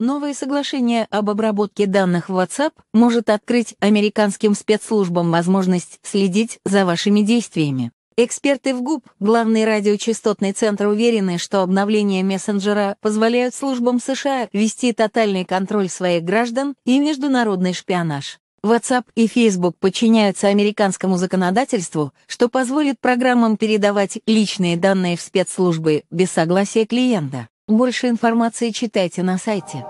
Новое соглашение об обработке данных в WhatsApp может открыть американским спецслужбам возможность следить за вашими действиями. Эксперты в ГУП, главный радиочастотный центр, уверены, что обновления мессенджера позволяют службам США вести тотальный контроль своих граждан и международный шпионаж. WhatsApp и Facebook подчиняются американскому законодательству, что позволит программам передавать личные данные в спецслужбы без согласия клиента. Больше информации читайте на сайте.